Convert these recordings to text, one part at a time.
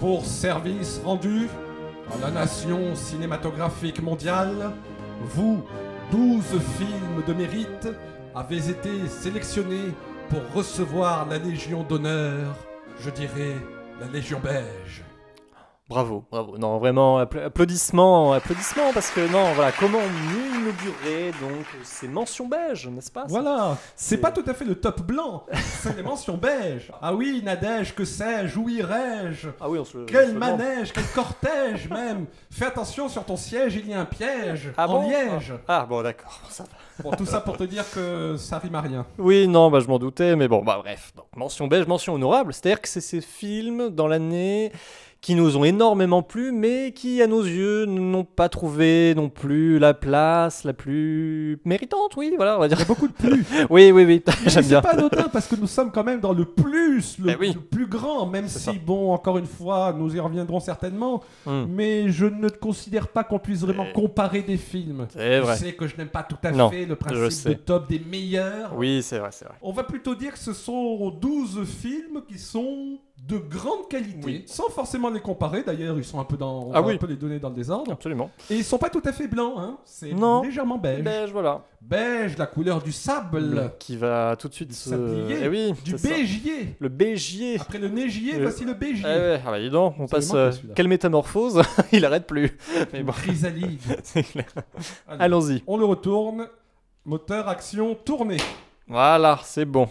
pour service rendu à la nation cinématographique mondiale, vous, 12 films de mérite, avez été sélectionnés pour recevoir la Légion d'honneur, je dirais la Légion beige. Bravo, bravo. Non, vraiment, appla- applaudissements, applaudissements, parce que non, voilà, comment inaugurer donc ces mentions beige, n'est-ce pas Voilà, c'est pas tout à fait le top blanc, c'est les mentions beige. Ah oui, Nadège, que sais-je, où irai-je? Ah oui, on se Quel manège, quel cortège même Fais attention sur ton siège, il y a un piège Ah en bon? liège. Ah bon, d'accord, ça va. Bon, tout ça pour te dire que ça rime à rien. Oui, non, bah, je m'en doutais, mais bon, bah bref. Donc, mention beige, mention honorable, c'est-à-dire que c'est ces films dans l'année qui nous ont énormément plu, mais qui, à nos yeux, n'ont pas trouvé non plus la place la plus méritante, oui, voilà, on va dire. Il y a beaucoup de plus. Oui, oui, oui, j'aime c'est bien. pas anodin parce que nous sommes quand même dans le plus, le, Ben oui. le plus grand, même si, ça. bon, encore une fois, nous y reviendrons certainement, Hmm. mais je ne considère pas qu'on puisse vraiment comparer des films. C'est Je vrai. sais que je n'aime pas tout à Non, fait le je principe de top des meilleurs. Oui, c'est vrai, c'est vrai. On va plutôt dire que ce sont 12 films qui sont de grande qualité, Oui. sans forcément les comparer. D'ailleurs, ils sont un peu dans, on Ah oui. un peu les donner dans le désordre. Absolument. Et ils sont pas tout à fait blancs, hein. C'est légèrement beige. Beige, voilà. Beige, la couleur du sable, Qui va tout de suite se. sablier, Eh oui, du ça. bégier. Le bégier. Après le neigier, Le- voici le bégier. Eh ouais, ah bah dis donc, on passe. euh, quelle métamorphose Il arrête plus. Mais bon, Chrysalide. Allons-y. On le retourne. Moteur, action, tournée. Voilà, c'est bon.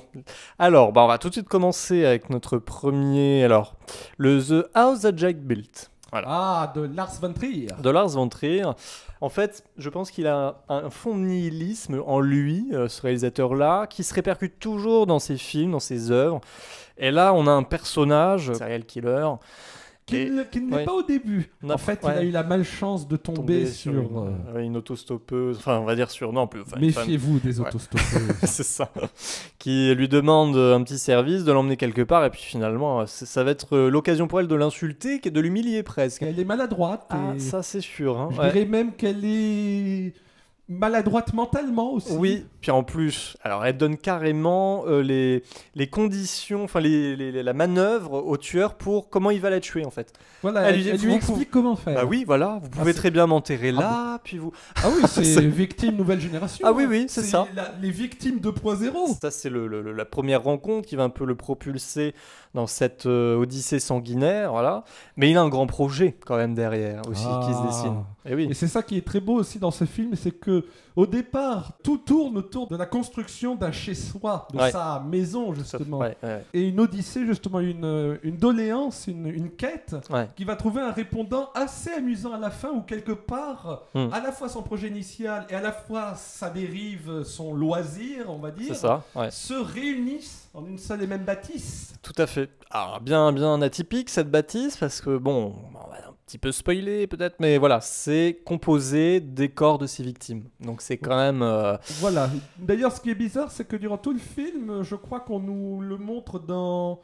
Alors, bah, on va tout de suite commencer avec notre premier. Alors, le The House That Jack Built. Voilà. Ah, de Lars von Trier. De Lars von Trier. En fait, je pense qu'il a un fond de nihilisme en lui, euh, ce réalisateur-là, qui se répercute toujours dans ses films, dans ses œuvres. Et là, on a un personnage, serial killer, Qui ne l'est ouais. pas au début. A- En fait, il a eu la malchance de tomber, sur. une, euh, une autostoppeuse, enfin, on va dire sur. Non, plus. enfin, Méfiez-vous des Ouais. autostoppeuses. c'est ça. Qui lui demande un petit service, de l'emmener quelque part, et puis finalement, euh, ça va être euh, l'occasion pour elle de l'insulter, de l'humilier presque. Elle est maladroite. Ah, ça c'est sûr. hein. Je Ouais. dirais même qu'elle est maladroite mentalement aussi. Oui, puis en plus, alors elle donne carrément euh, les, les conditions, enfin les, la manœuvre au tueur pour comment il va la tuer en fait. Voilà, Elle elle, lui- elle explique comment faire. Bah oui, voilà, vous Ah, pouvez c'est- très bien m'enterrer Ah là, puis vous. Ah oui, c'est victime nouvelle génération. Ah oui, hein. oui, c'est ça. la- les victimes 2.0. Ça, c'est le- le- le- la première rencontre qui va un peu le propulser dans cette euh, odyssée sanguinaire, voilà. Mais il a un grand projet quand même derrière aussi qui se Ah. dessine. Et oui. Et c'est ça qui est très beau aussi dans ce film, c'est que au départ, tout tourne autour de la construction d'un chez-soi, de Ouais. sa maison justement. ouais, ouais, Et une odyssée, justement, une, une doléance, une, une quête, qui va trouver un répondant assez amusant à la fin, où quelque part, Hmm. à la fois son projet initial et à la fois sa dérive, son loisir, on va dire, ça, se réunissent en une seule et même bâtisse. Tout à fait. Alors, bien, bien atypique cette bâtisse, parce que bon, on va un petit peu spoiler peut-être, mais voilà, c'est composé des corps de ses victimes. Donc c'est quand même. euh, Voilà. D'ailleurs, ce qui est bizarre, c'est que durant tout le film, je crois qu'on nous le montre dans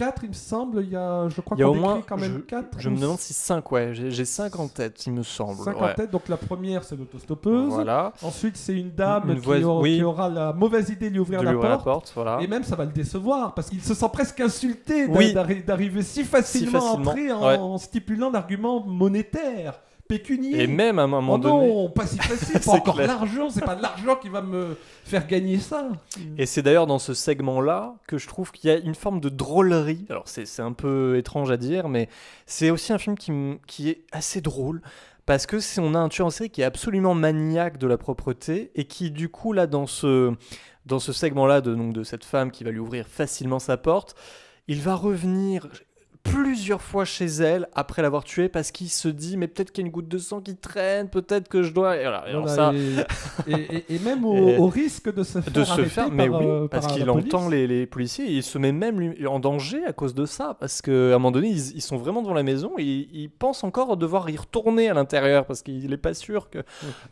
4, il me semble. Il y a, je crois Il y a au moins. quand même je, 4. je me demande si 5, ouais. J'ai j'ai 5 en tête, il me semble. 5 ouais. en tête. Donc la première, c'est l'autostoppeuse. Voilà. Ensuite, c'est une dame Une qui, aura, oui. qui aura la mauvaise idée de lui ouvrir, de la, ouvrir porte. la porte, voilà. Et même, ça va le décevoir parce qu'il se sent presque insulté Oui. d'arriver si facilement, à facilement, entrer en, ouais. en stipulant l'argument monétaire, pécunier. Et même à un moment Oh donné. non, pas si facile, C'est pas encore clair. l'argent, c'est pas de l'argent qui va me faire gagner ça. Et c'est d'ailleurs dans ce segment-là que je trouve qu'il y a une forme de drôlerie. Alors c'est c'est un peu étrange à dire, mais c'est aussi un film qui, qui est assez drôle. Parce que c'est on a un tueur en série qui est absolument maniaque de la propreté et qui du coup là dans ce, dans ce segment-là de, donc, de cette femme qui va lui ouvrir facilement sa porte, il va revenir plusieurs fois chez elle après l'avoir tuée parce qu'il se dit mais peut-être qu'il y a une goutte de sang qui traîne, peut-être que je dois... Et voilà, et Voilà, ça, et, et- et- et même au, risque de se faire de se faire, par, mais oui, euh, par parce qu'il entend les, les policiers et il se met même lui, en danger à cause de ça, parce qu'à un moment donné, ils, ils sont vraiment devant la maison et il, il pense encore devoir y retourner à l'intérieur parce qu'il n'est pas sûr que.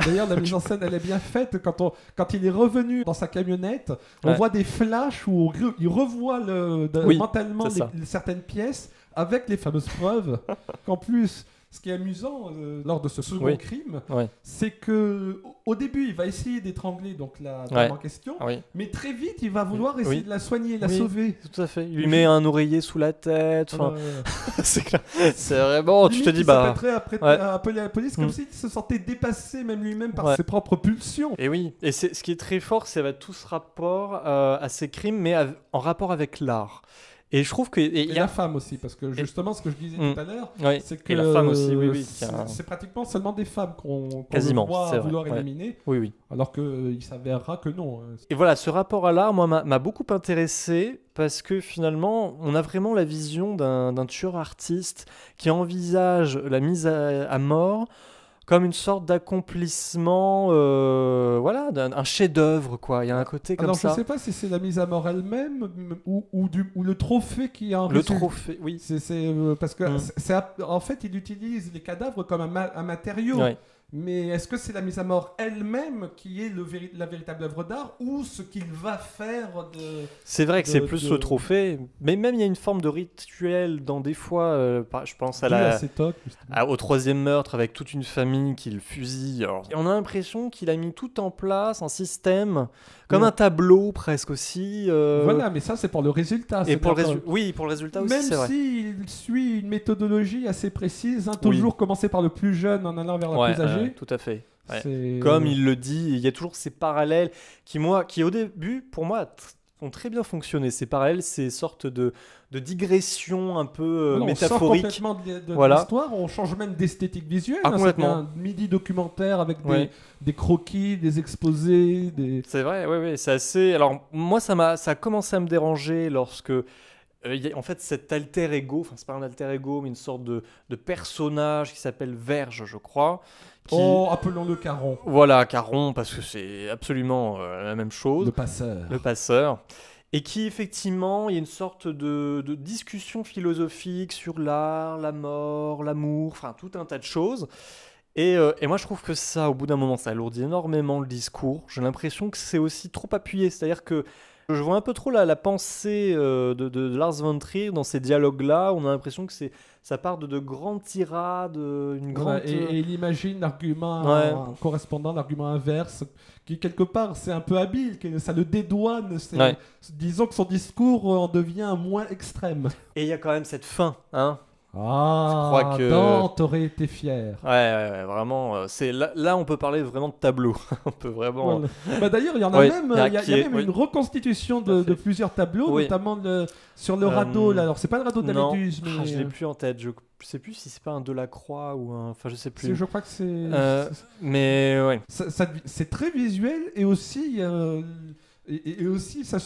D'ailleurs, la mise en scène, elle est bien faite. Quand, on, quand il est revenu dans sa camionnette, on Ouais. voit des flashs où on il revoit le, de- Oui, mentalement les- certaines pièces avec les fameuses preuves qu'en plus ce qui est amusant euh, lors de ce second Oui. crime, c'est que au- début, il va essayer d'étrangler donc la dame Ouais. en question, Ah oui, mais très vite, il va vouloir essayer de la soigner, la sauver. tout à fait. Il lui met un oreiller sous la tête. Enfin, Euh, c'est clair. C'est vraiment. Tu te dis il bah. à, prêter- Ouais. à appeler la police comme Mm. s'il se sentait dépassé même lui-même par Ouais. ses propres pulsions. Et oui, et c'est ce qui est très fort, c'est tout ce rapport euh, à ces crimes, mais en rapport avec l'art. Et je trouve que et Et il y a, la femme aussi, parce que justement, ce que je disais Mm. tout à l'heure, oui, c'est que et la femme aussi, oui, oui, c'est un- pratiquement seulement des femmes qu'on Quasiment, voit vrai, vouloir ouais. éliminer, oui, oui. alors qu'il s'avérera que non. hein. Et voilà, ce rapport à l'art, moi, m'a beaucoup intéressé parce que finalement, on a vraiment la vision d'un d'un tueur artiste qui envisage la mise à, à mort comme une sorte d'accomplissement, euh, voilà, d'un un chef-d'œuvre, quoi. Il y a un côté comme Alors je ça. sais pas si c'est la mise à mort elle-même ou, ou, du- ou le trophée qui en Le résulte. trophée, oui. C'est euh, parce que Mm. c'est- ap- en fait il utilise les cadavres comme un, ma- un matériau. Ouais. Mais est-ce que c'est la mise à mort elle-même qui est le véri- la véritable œuvre d'art ou ce qu'il va faire de C'est vrai que c'est plus de- le trophée, mais même il y a une forme de rituel dans des fois, euh, je pense à la, à- au troisième meurtre avec toute une famille qui le fusille. Alors, on a l'impression qu'il a mis tout en place, un système, comme Ouais. un tableau presque aussi. euh, Voilà, mais ça c'est pour le résultat. Et pour le résultat, oui, pour le résultat aussi, Même c'est vrai. s'il suit une méthodologie assez précise, hein, Oui. toujours commencer par le plus jeune en allant vers la Ouais, plus âgée. Ouais, tout à fait. ouais. c'est- Comme il le dit, il y a toujours ces parallèles qui, moi, qui au début, pour moi, ont très bien fonctionné. Ces parallèles, ces sortes de, de digressions un peu euh, Voilà, on sort métaphoriques. complètement de, Voilà. l'histoire, on change même d'esthétique visuelle. Ah, hein, complètement. un midi documentaire avec des, Ouais. des croquis, des exposés, des... C'est vrai, oui, oui, c'est assez. Alors, moi, ça, ça a commencé à me déranger lorsque. Euh, il y a, en fait, cet alter ego, enfin, c'est pas un alter ego, mais une sorte de, de personnage qui s'appelle Verge, je crois. Qui, Oh, appelons-le Caron, Voilà, Caron, parce que c'est absolument euh, la même chose. le passeur. le passeur, et qui effectivement, il y a une sorte de, de discussion philosophique sur l'art, la mort, l'amour, enfin tout un tas de choses. Et, euh, et moi je trouve que ça, au bout d'un moment, ça alourdit énormément le discours. J'ai l'impression que c'est aussi trop appuyé, c'est-à-dire que je vois un peu trop la, la pensée euh, de, de Lars von Trier dans ces dialogues-là. On a l'impression que c'est ça part de, de grandes tirades, euh, une grande. Voilà, et, et il imagine l'argument Ouais. correspondant, l'argument inverse, qui quelque part c'est un peu habile, que ça le dédouane. Ouais. Disons que son discours euh, en devient moins extrême. Et il y a quand même cette fin, hein, Ah, crois que- Dante aurait été fier. Ouais, ouais, ouais, vraiment. euh, c'est là, là, on peut parler vraiment de tableau. on peut vraiment. Voilà. Bah, D'ailleurs, il y en a Oui, même, y a y a, y même oui. une reconstitution de, plusieurs tableaux, Oui. notamment le- sur le Euh, radeau. Là. Alors, c'est pas le radeau non, Méduse, mais ah, je l'ai euh, plus en tête. Je, je sais plus si c'est pas un Delacroix ou un. Enfin, je sais plus. je crois que c'est. Euh, Mais ouais. ça- ça- c'est très visuel et aussi. euh, et, et aussi, ça,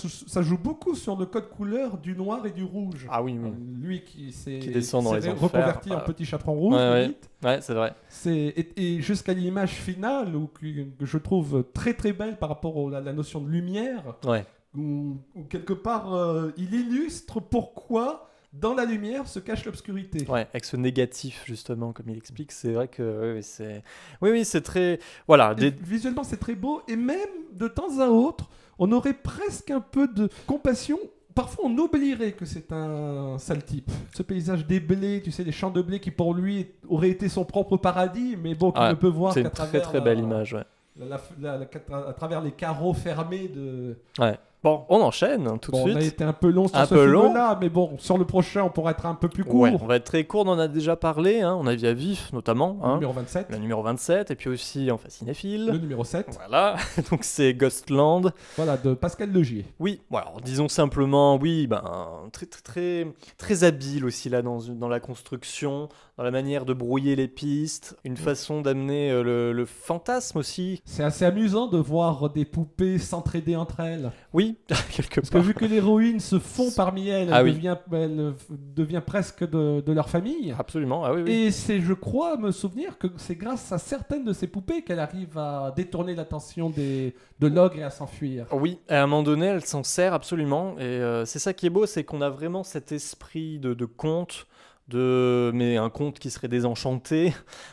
joue beaucoup sur le code couleur du noir et du rouge. Ah oui, oui. Lui qui s'est enfers, reconverti en euh, petit chaperon rouge. ouais, ouais. c'est vrai. Et, et jusqu'à l'image finale où, que, je trouve très très belle par rapport à la notion de lumière. Ouais. où, où quelque part euh, il illustre pourquoi dans la lumière se cache l'obscurité. Ouais, avec ce négatif, justement, comme il explique, c'est vrai que. Oui, oui, c'est. Oui, oui, c'est très. Voilà. Des... Visuellement c'est très beau et même de temps à autre on aurait presque un peu de compassion. Parfois on oublierait que c'est un sale type. Ce paysage des blés, tu sais, les champs de blé qui pour lui auraient été son propre paradis, mais bon, Ouais, ne peut voir C'est qu'à une très très la- belle image, ouais. la- la- à travers les carreaux fermés de. Bon, on enchaîne hein, tout Bon, de on a suite. été un peu long sur Un ce peu long. film-là, mais bon, sur le prochain, on pourra être un peu plus court. Ouais, on va être très court, on en a déjà parlé, hein, on a vu à vif notamment, Le hein, numéro 27, le numéro 27, et puis aussi en le fascinéphile. numéro 7, Voilà, donc c'est Ghostland. voilà, de Pascal Legier. Oui, bon, alors, disons simplement, oui, ben, très, très, très, très habile aussi là dans, dans la construction, dans la manière de brouiller les pistes, une façon d'amener euh, le, le fantasme aussi. C'est assez amusant de voir des poupées s'entraider entre elles. Oui, quelque Parce que vu que l'héroïne se fond parmi elles, elle, Ah oui. devient, elle euh, devient presque de, de leur famille. Absolument, ah oui, oui. Et c'est, je crois, me souvenir que c'est grâce à certaines de ces poupées qu'elle arrive à détourner l'attention des, de l'ogre et à s'enfuir. Oui, à un moment donné, elle s'en sert absolument. Et euh, c'est ça qui est beau, c'est qu'on a vraiment cet esprit de, de conte de mais un conte qui serait désenchanté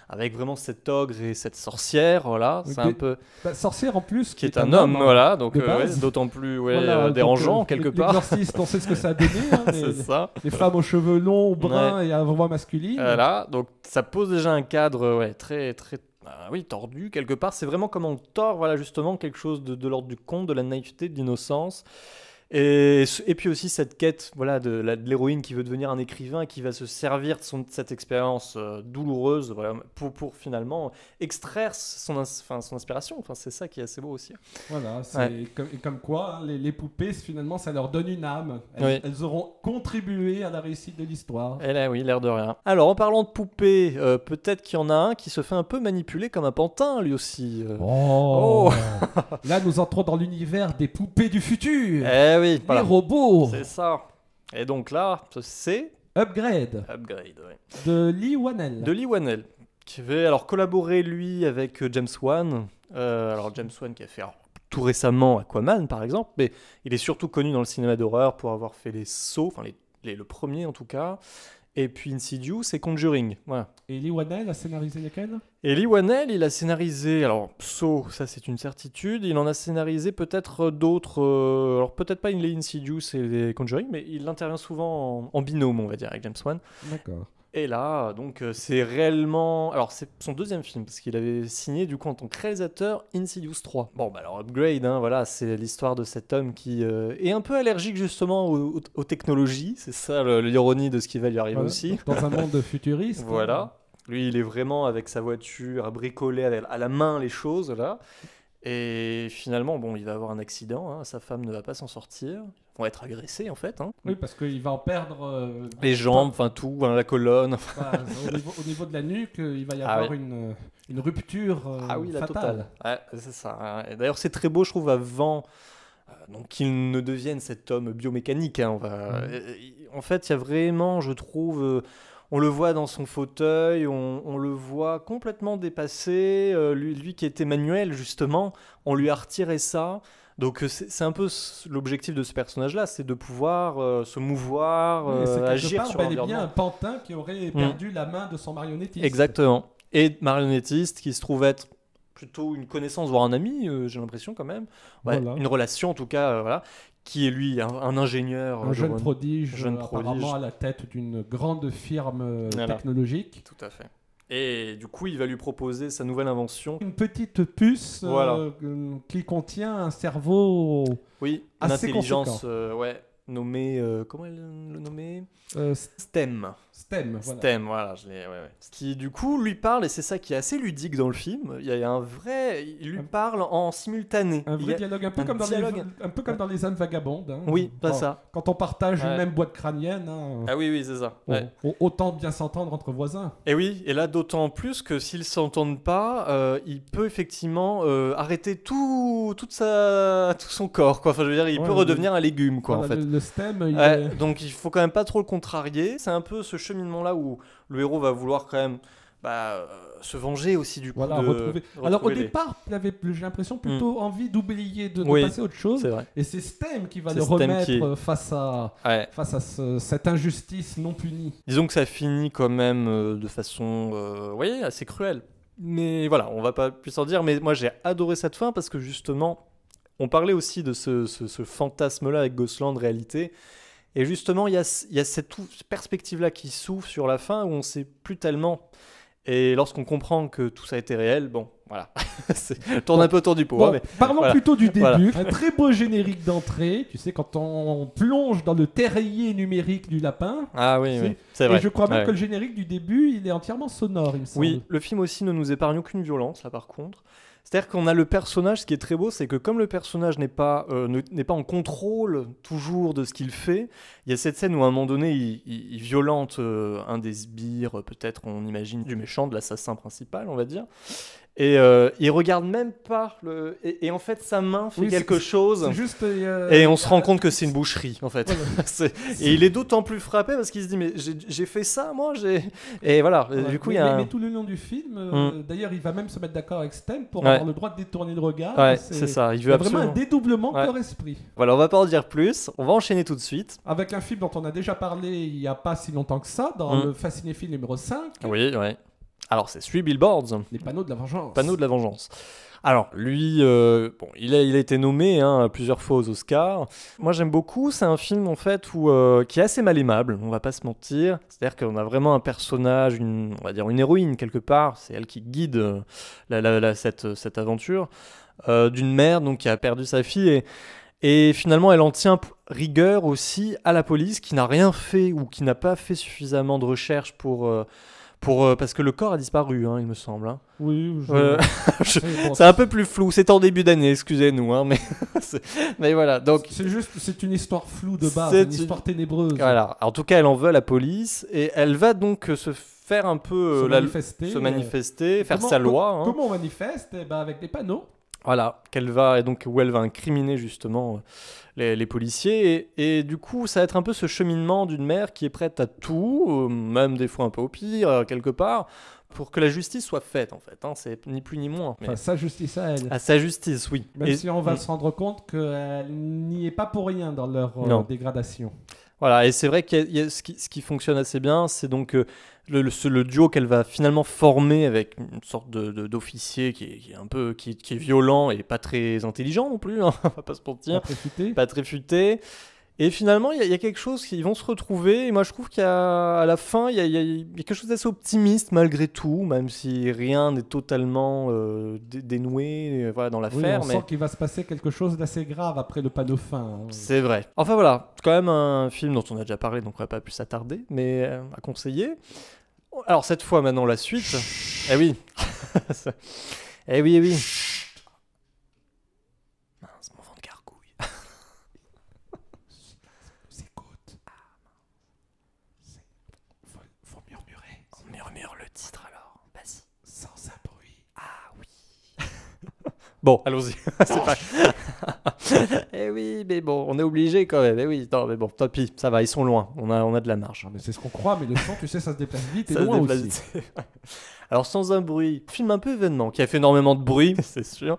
avec vraiment cet ogre et cette sorcière voilà c'est un peu Bah, sorcière en plus, qui est un homme hein. voilà donc euh, ouais, d'autant plus ouais, Voilà, euh, donc, dérangeant quelque part on sait ce que ça a donné. hein, les, ça les femmes aux cheveux longs, bruns et à voix masculine. Voilà, donc ça pose déjà un cadre ouais, très, très bah oui, tordu quelque part. C'est vraiment comme on tord voilà, justement quelque chose de, de l'ordre du conte, de la naïveté, de l'innocence. Et, et puis aussi cette quête voilà, de, l'héroïne qui veut devenir un écrivain qui va se servir de, son- de cette expérience euh, douloureuse voilà, pour, pour finalement extraire son, enfin, son inspiration. Enfin, c'est ça qui est assez beau aussi. Voilà, c'est Ouais. comme, quoi hein, les, les poupées, finalement, ça leur donne une âme. Elles, Oui. elles auront contribué à la réussite de l'histoire. Et là, oui, l'air de rien. Alors, en parlant de poupées, euh, peut-être qu'il y en a un qui se fait un peu manipuler comme un pantin, lui aussi. euh. Oh, Là, nous entrons dans l'univers des poupées du futur. Eh oui, les robots. C'est ça. Et donc là, c'est Upgrade Upgrade ouais. de Lee Wanell. de Lee Whannell, qui avait alors collaboré lui avec euh, James Wan. Euh, alors James Wan qui a fait alors, tout récemment Aquaman par exemple, mais il est surtout connu dans le cinéma d'horreur pour avoir fait les sauts, enfin les, les- le premier en tout cas, et puis Insidious et Conjuring. Voilà. Et Lee Wanell a scénarisé lesquels? Et Lee Whannell, il a scénarisé, alors Saw, ça c'est une certitude, il en a scénarisé peut-être d'autres, euh, alors peut-être pas les Insidious et les Conjuring, mais il intervient souvent en, en binôme, on va dire, avec James Wan. D'accord. Et là, donc euh, c'est réellement, alors c'est son deuxième film, parce qu'il avait signé du coup en tant que réalisateur Insidious 3. Bon, bah alors Upgrade, hein, voilà, c'est l'histoire de cet homme qui euh, est un peu allergique justement aux, aux- aux technologies, c'est ça l'ironie de ce qui va lui arriver Voilà. aussi. Dans un monde futuriste. Voilà. Lui, il est vraiment avec sa voiture à bricoler à la main les choses là. Et finalement, bon, il va avoir un accident. hein, Sa femme ne va pas s'en sortir. Ils vont être agressés en fait. hein. Oui, parce qu'il va en perdre. euh, Les jambes, enfin tout, hein, la colonne. enfin, au, niveau, au niveau de la nuque, euh, il va y Ah avoir oui. une, une rupture euh, Ah oui, la fatale. totale. Ouais, c'est ça. D'ailleurs, c'est très beau, je trouve, avant euh, donc qu'il ne devienne cet homme biomécanique. on va... Euh, En fait, il y a vraiment, je trouve, euh, on le voit dans son fauteuil, on, on le voit complètement dépassé. euh, lui, lui qui était manuel, justement, on lui a retiré ça. Donc euh, c'est c'est un peu l'objectif de ce personnage-là, c'est de pouvoir euh, se mouvoir, c'est euh, agir part sur bel et bien l'environnement. un pantin qui aurait perdu la main de son marionnettiste. Exactement. Et marionnettiste qui se trouve être plutôt une connaissance, voire un ami, euh, j'ai l'impression quand même. Ouais, Voilà. Une relation en tout cas, euh, voilà. Qui est lui un, un ingénieur. Un jeune prodige, jeune apparemment prodige. à la tête d'une grande firme euh, Voilà. technologique. Tout à fait. Et du coup, il va lui proposer sa nouvelle invention. Une petite puce Voilà. qui contient un cerveau Oui, une Assez intelligence, euh, ouais, nommée. comment elle le nommait? STEM. STEM. Voilà. STEM, voilà, je l'ai. Ouais, ouais. Ce qui, du coup, lui parle, et c'est ça qui est assez ludique dans le film. Il y a un vrai. Il lui parle en simultané. Un vrai dialogue, un peu, un comme dans, les, un peu comme dans les âmes vagabondes. hein. Oui, pas ça. Quand on partage Ouais. une même boîte crânienne, hein, Ah oui, oui, c'est ça. on- Ouais. on- autant bien s'entendre entre voisins. Et oui, et là d'autant plus que s'ils s'entendent pas, euh, il peut effectivement euh, arrêter tout, toute sa, tout son corps. Quoi. Enfin, je veux dire, il peut redevenir un légume, quoi, en fait. le, le STEM, il est- donc il faut quand même pas trop le contrarier. C'est un peu ce cheminement-là où le héros va vouloir quand même bah, euh, se venger aussi du coup. voilà, de retrouver. Alors au les- départ, il avait, j'ai l'impression, plutôt envie d'oublier, de, de Oui, passer à autre chose. Et c'est STEM qui va le remettre qui face à, Ouais. face à ce- cette injustice non punie. Disons que ça finit quand même euh, de façon, euh, oui, assez cruelle. Mais voilà, on va pas plus en dire. Mais moi, j'ai adoré cette fin parce que justement, on parlait aussi de ce, ce- ce fantasme-là avec Gosland, réalité. Et justement, il y a, y cette perspective-là qui s'ouvre sur la fin où on sait plus tellement. Et lorsqu'on comprend que tout ça a été réel, bon, voilà. Tourne un peu autour du pot. hein, mais- parlons voilà. plutôt du début. Voilà. Un très beau générique d'entrée. Tu sais, quand on plonge dans le terrier numérique du lapin. Ah oui, oui, c'est vrai. Et je crois même Ouais. que le générique du début, il est entièrement sonore, il me semble. Oui, le film aussi ne nous épargne aucune violence, là par contre. C'est-à-dire qu'on a le personnage, ce qui est très beau, c'est que comme le personnage n'est pas, euh, pas en contrôle toujours de ce qu'il fait, il y a cette scène où à un moment donné, il, il- il violente euh, un des sbires, peut-être on imagine du méchant, de l'assassin principal, on va dire. Et euh, il regarde même pas le. Et, et en fait, sa main fait Oui, quelque chose. Juste. euh, Et on se rend compte que c'est une boucherie, en fait. Et il est d'autant plus frappé parce qu'il se dit Mais j'ai fait ça, moi j'ai... Et voilà, Ouais. du coup, mais, il y a. mais- un- mais tout le long du film, euh, d'ailleurs, il va même se mettre d'accord avec Stem pour Ouais. avoir le droit de détourner le regard. Ouais, c'est ça, il Il y veut a vraiment un dédoublement Ouais. corps-esprit. Voilà, on va pas en dire plus, on va enchaîner tout de suite. Avec un film dont on a déjà parlé il n'y a pas si longtemps que ça, dans Mm. le Fasciné film numéro 5, Oui, ouais. Alors, c'est Three Billboards, Les panneaux de la vengeance. panneau de la vengeance. Alors, lui, euh, bon, il, a, il a été nommé hein, plusieurs fois aux Oscars. Moi, j'aime beaucoup. C'est un film, en fait, où, euh, qui est assez mal aimable, on va pas se mentir. C'est-à-dire qu'on a vraiment un personnage, une, on va dire une héroïne, quelque part. C'est elle qui guide euh, la- la- la- cette, cette aventure. d'une mère donc, qui a perdu sa fille. Et, et finalement, elle en tient rigueur aussi à la police, qui n'a rien fait ou qui n'a pas fait suffisamment de recherches pour... pour, euh, parce que le corps a disparu, hein, il me semble. hein. Oui, je... Euh, je- c'est un peu plus flou, c'est en début d'année, excusez-nous, hein, mais, c'est- mais voilà. Donc c'est juste, c'est une histoire floue de base, une une- histoire ténébreuse. voilà. En tout cas, elle en veut à la police et elle va donc euh, se faire un peu Se la- manifester. se manifester, faire comment- sa loi. Comment on manifeste? Eh ben, Avec des panneaux. Voilà, qu'elle va et donc où elle va incriminer justement les, les policiers et, et du coup ça va être un peu ce cheminement d'une mère qui est prête à tout, euh, même des fois un peu au pire euh, quelque part, pour que la justice soit faite en fait. hein. c'est ni plus ni moins. Mais Enfin, sa justice à elle. à sa justice, oui. Même Et- si on va se rendre compte qu'elle n'y est pas pour rien dans leur euh, dégradation. Voilà, et c'est vrai que ce qui, ce qui fonctionne assez bien, c'est donc euh, le, le- le duo qu'elle va finalement former avec une sorte de, de- d'officier qui est, qui est un peu qui, qui est violent et pas très intelligent non plus, hein, on va pas se mentir. Futé. pas très futé. Et finalement, il y, a- il y a quelque chose qui vont se retrouver. Et moi, je trouve qu'à la fin, il y y y a quelque chose d'assez optimiste malgré tout, même si rien n'est totalement euh, dé- dénoué euh, voilà, dans Oui, l'affaire. on mais sent qu'il va se passer quelque chose d'assez grave après le panneau fin. hein. c'est vrai. Enfin voilà, c'est quand même un film dont on a déjà parlé, donc on va pas plus s'attarder, mais euh, à conseiller. Alors cette fois, maintenant la suite. eh oui. eh oui, eh oui. Mince, mon ventre gargouille. S'écoute. C'est- Faut, faut murmurer On murmure le titre alors. Vas-y. sans un bruit. Ah oui. Bon, allons-y. Eh oui, mais bon, on est obligé quand même. Eh oui, non, mais bon, tant pis, ça va, ils sont loin. On a, on a de la marge. Non, mais c'est ce qu'on croit, mais le son, tu sais, ça se déplace vite et Ça se loin déplace aussi. vite. alors, sans un bruit, film un peu événement qui a fait énormément de bruit, c'est sûr.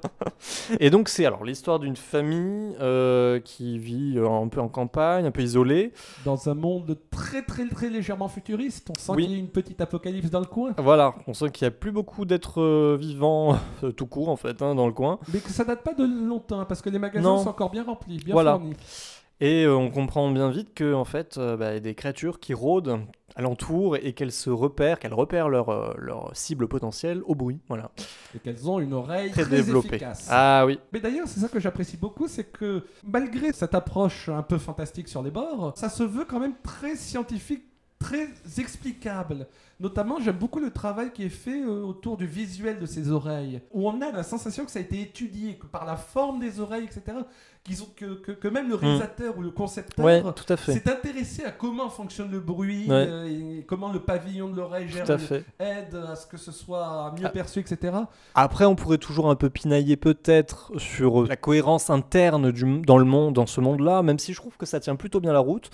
Et donc, c'est alors l'histoire d'une famille euh, qui vit euh, un peu en campagne, un peu isolée. Dans un monde très très très légèrement futuriste, on sent Oui. qu'il y a une petite apocalypse dans le coin. Voilà, on sent qu'il n'y a plus beaucoup d'êtres euh, vivants tout court en fait hein, dans le coin. Mais que ça date pas de longtemps, parce que les magasins Non. sont encore bien remplis, bien Voilà. fournis. Et euh, on comprend bien vite que en fait, euh, bah, il y a des créatures qui rôdent alentour et qu'elles se repèrent, qu'elles repèrent leur, euh, leur cible potentielle au bruit. Voilà. Et qu'elles ont une oreille Très très, développée. efficace. Ah oui. Mais d'ailleurs, c'est ça que j'apprécie beaucoup, c'est que malgré cette approche un peu fantastique sur les bords, ça se veut quand même très scientifique, très explicable. Notamment, j'aime beaucoup le travail qui est fait euh, autour du visuel de ces oreilles, où on a la sensation que ça a été étudié, que par la forme des oreilles, etc., qu'ils ont, que, que, que même le réalisateur ou le concepteur. Ouais, tout à fait. s'est intéressé à comment fonctionne le bruit, Ouais. euh, et comment le pavillon de l'oreille gère à aide à ce que ce soit mieux Ah. perçu, etc. Après, on pourrait toujours un peu pinailler peut-être sur la cohérence interne du, dans le monde, dans ce monde-là, même si je trouve que ça tient plutôt bien la route.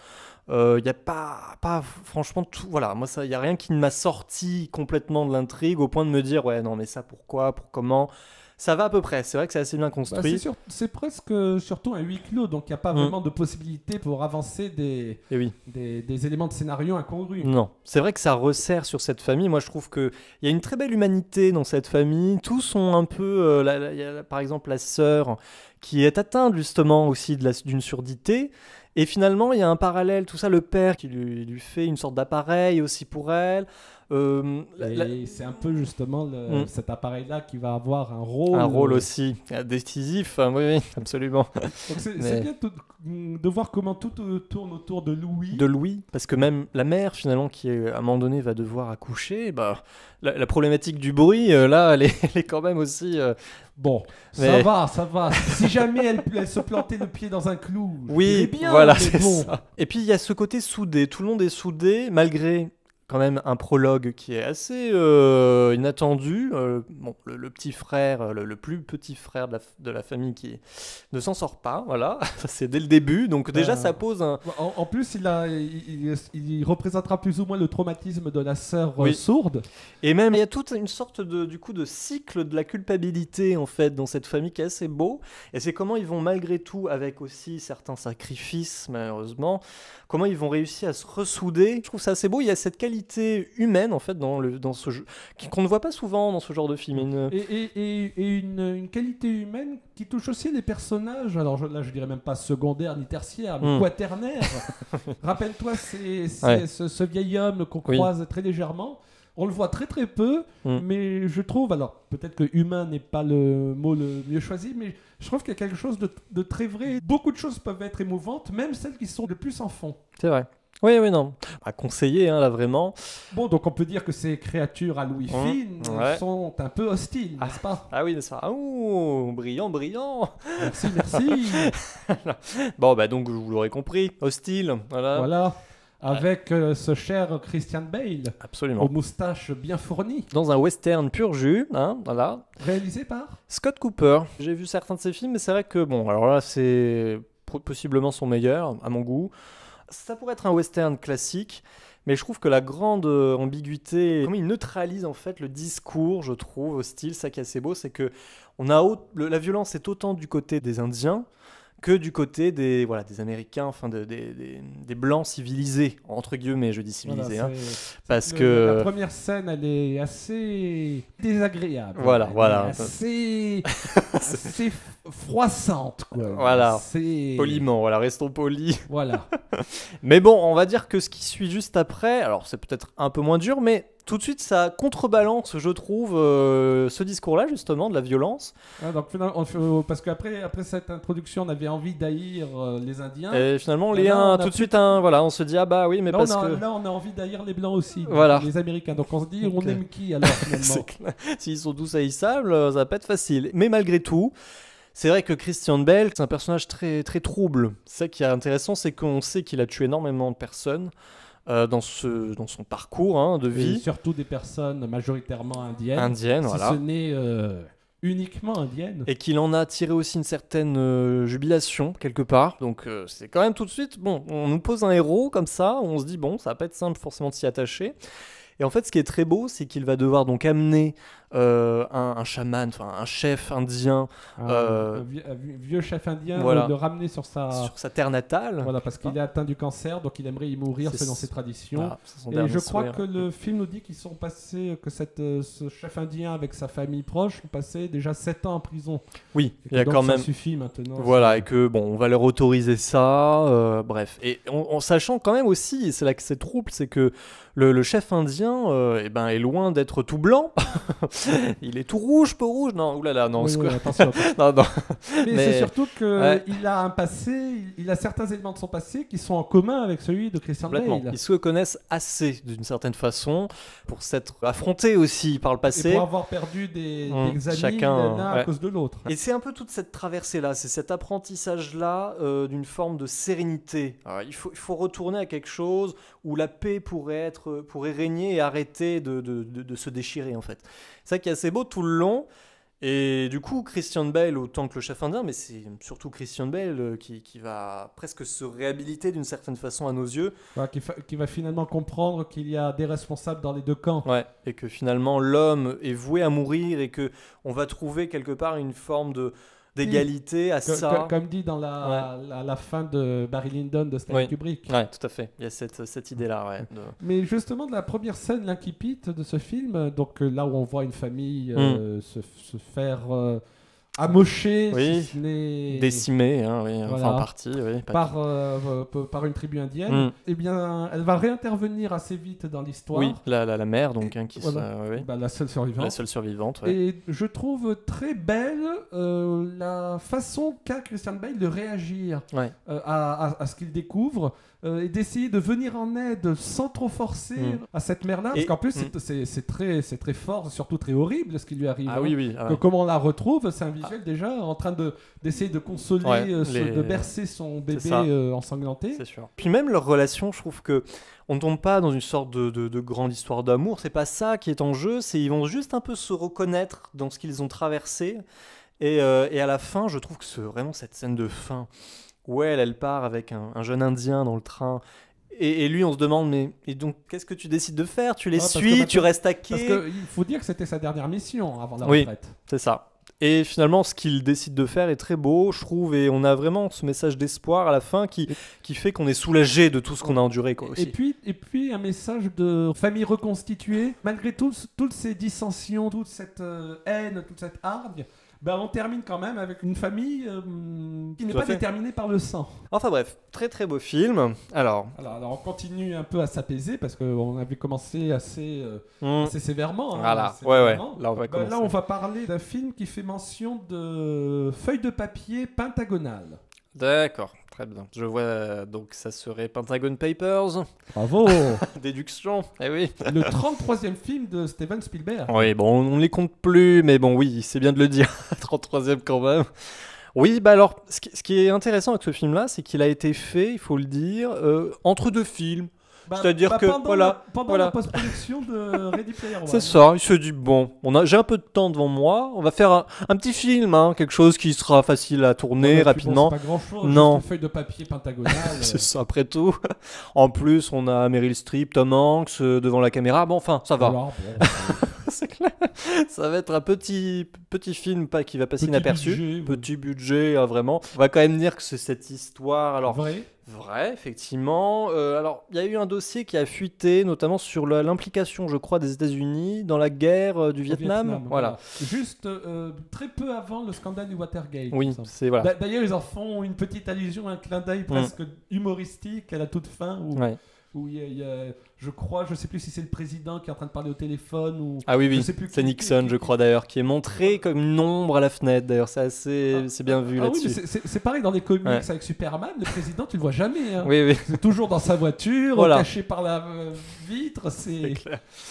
Il n'y a pas, pas, franchement, tout. Voilà, moi, il n'y a rien qui ne m'a sorti complètement de l'intrigue au point de me dire, ouais, non, mais ça, pourquoi, pour comment? Ça va à peu près, c'est vrai que c'est assez bien Bah, construit. c'est, presque surtout un huis clos, donc il n'y a pas Mm. vraiment de possibilité pour avancer des, Et oui. des, des éléments de scénario incongrus. Non, c'est vrai que ça resserre sur cette famille. Moi, je trouve qu'il y a une très belle humanité dans cette famille. Tous sont un peu. euh, la- la- il y a, par exemple, la sœur qui est atteinte justement aussi d'une surdité. Et finalement, il y a un parallèle, tout ça, le père qui lui, lui fait une sorte d'appareil aussi pour elle. Euh, la- c'est un peu justement le- Mm. cet appareil-là qui va avoir un rôle. un rôle aussi décisif, hein, oui, oui, absolument. C'est, Mais- bien de voir comment tout euh, tourne autour de Louis. de Louis, parce que même la mère finalement qui à un moment donné va devoir accoucher, bah, la, la problématique du bruit, euh, là, elle est, elle est quand même aussi... euh, Bon, ça va, ça va. si jamais elle, elle se plantait le pied dans un clou, Oui, bien. voilà, c'est bon. ça. Et puis il y a ce côté soudé, tout le monde est soudé malgré quand même un prologue qui est assez euh, inattendu. Euh, bon, le, le petit frère, le, le plus petit frère de la, f- de la famille qui ne s'en sort pas, voilà, c'est dès le début. Donc déjà, Ben, ça pose un... En, en plus, il, a, il, il- il représentera plus ou moins le traumatisme de la sœur euh, Oui. sourde. Et même, il y a toute une sorte de, du coup, de cycle de la culpabilité, en fait, dans cette famille qui est assez beau. Et c'est comment ils vont, malgré tout, avec aussi certains sacrifices, malheureusement, comment ils vont réussir à se ressouder. Je trouve ça assez beau. Il y a cette qualité humaine, en fait, dans, le, dans ce jeu, qui- qu'on ne voit pas souvent dans ce genre de film. Une- Et, et- et- et une, une qualité humaine qui touche aussi les personnages, alors je- là je dirais même pas secondaire ni tertiaire, mais Hmm. quaternaire. Rappelle-toi Ouais. ce, ce vieil homme qu'on Oui. croise très légèrement. On le voit très très peu, Hmm. mais je trouve, alors peut-être que humain n'est pas le mot le mieux choisi, mais je trouve qu'il y a quelque chose de, de très vrai. Beaucoup de choses peuvent être émouvantes, même celles qui sont le plus en fond. C'est vrai. Oui, oui, non. À conseiller, hein, là, vraiment. Bon, donc on peut dire que ces créatures à Louis. Fine Ouais. sont un peu hostiles, n'est-ce pas? Ah oui, n'est-ce pas? Ah, ouh, brillant, brillant Merci, merci. Bon, bah donc, vous l'aurez compris, hostile, voilà. Voilà, avec euh, ce cher Christian Bale, Absolument. aux moustaches bien fournies, Dans un western pur jus, hein, voilà. réalisé par? Scott Cooper. J'ai vu certains de ses films, mais c'est vrai que, bon, alors là, c'est po- possiblement son meilleur, à mon goût. Ça pourrait être un western classique, mais je trouve que la grande euh, ambiguïté, comment il neutralise en fait le discours, je trouve, au style, beau, c'est que on a la violence est autant du côté des Indiens que du côté des, voilà, des Américains, enfin de- des, des- des Blancs civilisés, entre guillemets, je dis civilisés, Voilà, hein, parce le- que... La première scène, elle est assez désagréable. Voilà, voilà. Assez, assez froissante, quoi. Voilà. Poliment, voilà, restons polis. Voilà. Mais bon, on va dire que ce qui suit juste après, alors c'est peut-être un peu moins dur, mais tout de suite ça contrebalance, je trouve, euh, ce discours-là justement de la violence. Ah, donc, on euh, parce qu'après après cette introduction, on avait envie d'haïr euh, les Indiens. Et finalement, Et les là, un, tout de suite, un, voilà, on se dit ah bah oui, mais là, parce on a, que là, on a envie d'haïr les Blancs aussi, donc Voilà. les Américains. Donc on se dit, on aime qui alors finalement? s'ils sont tous haïssables, ça va pas être facile. Mais malgré tout. C'est vrai que Christian Bale, c'est un personnage très, très trouble. C'est ça qui est intéressant, c'est qu'on sait qu'il a tué énormément de personnes euh, dans, ce, dans son parcours hein, de Et vie surtout des personnes majoritairement indiennes. indienne. si Voilà. ce n'est euh, uniquement indiennes. et qu'il en a tiré aussi une certaine euh, jubilation quelque part. Donc c'est quand même tout de suite, bon, on nous pose un héros comme ça, on se dit, bon, ça va pas être simple forcément de s'y attacher. Et en fait, ce qui est très beau, c'est qu'il va devoir donc amener euh, un, un chaman, enfin un chef indien Un- Euh, un, vieux, un vieux chef indien, voilà. le ramener sur sa. sur sa terre natale. Voilà, parce qu'il est atteint du cancer, donc il aimerait y mourir selon ses traditions. Et je crois sourire. que le film nous dit qu'ils sont passés, que cette, euh, ce chef indien avec sa famille proche ont passé déjà 7 ans en prison. Oui, il y a quand ça même. suffit maintenant. Voilà, et que bon, on va leur autoriser ça, euh, bref. Et en, sachant quand même aussi, et c'est là que c'est trouble, c'est que le, le chef indien eh ben, est loin d'être tout blanc. il est tout rouge, peu rouge. Non, oulala, non, Oui, oui, quoi attention. non, non. Mais, Mais- c'est surtout qu'il Ouais. a un passé, il- a certains éléments de son passé qui sont en commun avec celui de Christian. Bale. Ils se connaissent assez d'une certaine façon pour s'être affrontés aussi par le Et passé. pour avoir perdu des, Hum, des amis chacun, l'un ouais. à cause de l'autre. Et c'est un peu toute cette traversée-là, c'est cet apprentissage-là euh, d'une forme de sérénité. Alors, il, faut, il faut retourner à quelque chose où la paix pourrait, être, pourrait régner et arrêter de, de- de- de se déchirer, en fait. C'est ça qui est assez beau tout le long. Et du coup, Christian Bale, autant que le chef indien, mais c'est surtout Christian Bale euh, qui, qui va presque se réhabiliter d'une certaine façon à nos yeux. Qui, qui va finalement comprendre qu'il y a des responsables dans les deux camps. Ouais, et que finalement l'homme est voué à mourir et que on va trouver quelque part une forme de d'égalité à Co- ça. co- comme dit dans la, la, la fin de Barry Lyndon de Stanley Oui. Kubrick. Ouais, tout à fait. Il y a cette, cette idée-là, ouais. de- Mais justement, de la première scène, l'incipit de ce film, donc euh, là où on voit une famille Mm. euh, se, se faire euh, amocher, Oui. si ce n'est Décimée, hein, oui, enfin en partie, oui. pas par, euh, euh, par une tribu indienne, Mm. eh bien, elle va réintervenir assez vite dans l'histoire. Oui, la, la, la mère, donc, hein, qui Voilà. se- ouais, ouais. Bah, la seule survivante. la seule survivante. ouais. Et je trouve très belle euh, la façon qu'a Christian Bale de réagir Ouais. euh, à, à- à ce qu'il découvre euh, et d'essayer de venir en aide sans trop forcer Mm. à cette mère-là. Parce qu'en plus, Mm. c'est- très, c'est très fort, surtout très horrible ce qui lui arrive. Ah hein. oui, oui. ah Que ouais. Comment on la retrouve, c'est un visuel déjà, en train de d'essayer de consoler, Ouais, euh, ce- les- de bercer son bébé euh, ensanglanté. C'est sûr. Puis même leur relation, je trouve que on ne tombe pas dans une sorte de, de- de grande histoire d'amour. C'est pas ça qui est en jeu. C'est ils vont juste un peu se reconnaître dans ce qu'ils ont traversé. Et, euh, et à la fin, je trouve que c'est vraiment cette scène de fin où elle, elle part avec un, un jeune Indien dans le train. Et, et lui, on se demande, mais et donc, qu'est-ce que tu décides de faire? Tu les parce que suis, tu restes à Parce quai qu'il faut dire que c'était sa dernière mission avant la Oui. retraite. C'est ça. Et finalement, ce qu'il décide de faire est très beau, je trouve, et on a vraiment ce message d'espoir à la fin qui, qui fait qu'on est soulagé de tout ce qu'on a enduré. Quoi, aussi. Et puis, et puis un message de famille reconstituée. Malgré tous- toutes ces dissensions, toute cette euh, haine, toute cette hargne, ben, on termine quand même avec une famille euh, qui n'est pas fait. déterminée par le sang. Enfin bref, très très beau film. Alors, Alors, alors on continue un peu à s'apaiser parce qu'on avait commencé assez, euh, hmm, assez sévèrement. hein, voilà, assez ouais, ouais, là on va commencer. là, on va parler d'un film qui fait mention de feuilles de papier pentagonales. D'accord, très bien. Je vois, euh, donc ça serait Pentagon Papers, Bravo déduction, eh oui. Le 33e film de Steven Spielberg. Oui, bon, on ne les compte plus, mais bon, oui, c'est bien de le dire, 33e quand même. Oui, bah alors, ce qui, ce qui est intéressant avec ce film-là, c'est qu'il a été fait, il faut le dire, euh, entre deux films. Bah, C'est-à-dire bah, que, pendant voilà, la, pendant voilà. la post-production de Ready Player One. C'est ça, il se dit, bon, on a, j'ai un peu de temps devant moi, on va faire un, un petit film, hein, quelque chose qui sera facile à tourner Ouais, rapidement. Bon, pas grand chose. Non. Une feuille de papier pentagonale. C'est ça, après tout. En plus, on a Meryl Streep, Tom Hanks euh, devant la caméra. Bon, enfin, ça va. Alors, bon, C'est clair. Ça va être un petit, petit film pas, qui va passer petit inaperçu. budget, Petit budget, hein, vraiment. On va quand même dire que c'est cette histoire. Alors, vrai. vrai, effectivement. Euh, alors, il y a eu un dossier qui a fuité, notamment sur l'implication, je crois, des États-Unis dans la guerre euh, du Vietnam. Voilà. Juste euh, très peu avant le scandale du Watergate. Oui, c'est voilà. D'a- D'ailleurs, ils en font une petite allusion, un clin d'œil presque humoristique à la toute fin où, Ouais. où il y a, il y a- je crois, je sais plus si c'est le président qui est en train de parler au téléphone ou. Ah oui, Je oui, c'est Nixon, qui- je crois d'ailleurs, qui est montré comme une ombre à la fenêtre. D'ailleurs, c'est assez, c'est bien vu Ah oui, là-dessus. mais c'est- pareil dans les comics Ouais. avec Superman, le président, tu le vois jamais. hein. oui, oui. C'est toujours dans sa voiture, Voilà. caché par la euh, vitre. C'est.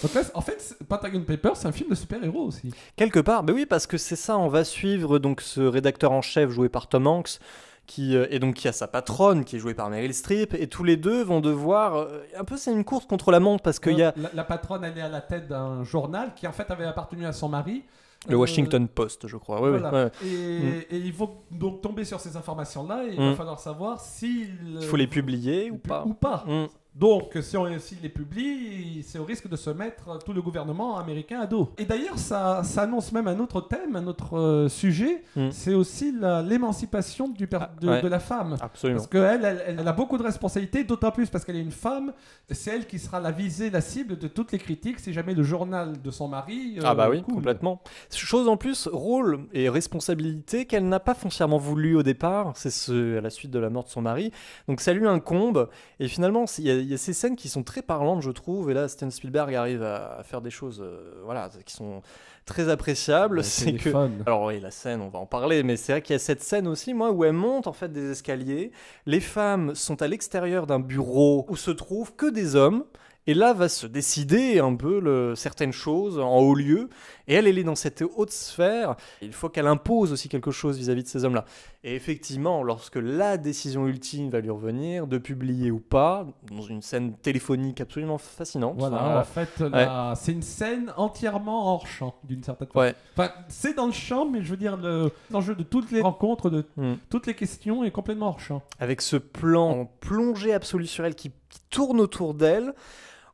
Donc là, en fait, Pentagon Papers, c'est un film de super-héros aussi. Quelque part, bah oui, parce que c'est ça, on va suivre donc ce rédacteur en chef joué par Tom Hanks, qui, euh, et donc qui a sa patronne, qui est jouée par Meryl Streep, et tous les deux vont devoir, euh, un peu c'est une course contre la montre, parce qu'il y a la, la patronne, elle est à la tête d'un journal qui en fait avait appartenu à son mari. le Euh, Washington Post, je crois. Oui, oui, voilà. ouais. Et, Mm. et il faut donc tomber sur ces informations-là et il Mm. va falloir savoir s'il Il faut les publier ou pas. Ou pas. Mm. Donc, si on s'il les publie, c'est au risque de se mettre tout le gouvernement américain à dos. Et d'ailleurs, ça, ça annonce même un autre thème, un autre euh, sujet. Mm. C'est aussi l'émancipation Ah, de, ouais. de la femme. Absolument. Parce qu'elle, elle, a beaucoup de responsabilités, d'autant plus parce qu'elle est une femme. C'est elle qui sera la visée, la cible de toutes les critiques si jamais le journal de son mari. euh, Ah bah oui, coule. complètement. Chose en plus, rôle et responsabilité qu'elle n'a pas foncièrement voulu au départ, c'est ce, à la suite de la mort de son mari. Donc ça lui incombe. Et finalement, il y, a- y a ces scènes qui sont très parlantes, je trouve. Et là, Steven Spielberg arrive à, à faire des choses euh, voilà, qui sont très appréciables. Le c'est que téléphone. alors oui, la scène, on va en parler, mais c'est vrai qu'il y a cette scène aussi, moi, où elle monte en fait des escaliers. Les femmes sont à l'extérieur d'un bureau où se trouvent que des hommes. Et là va se décider un peu le- certaines choses en haut lieu. Et elle, elle est dans cette haute sphère. Il faut qu'elle impose aussi quelque chose vis-à-vis de ces hommes-là. Et effectivement, lorsque la décision ultime va lui revenir, de publier ou pas, dans une scène téléphonique absolument fascinante. Voilà, Enfin, en fait, c'est une scène entièrement hors champ, d'une certaine façon. Ouais. Enfin, c'est dans le champ, mais je veux dire, le- l'enjeu de toutes les rencontres, de Hmm. toutes les questions est complètement hors champ. avec ce plan en plongée absolue sur elle qui, qui tourne autour d'elle,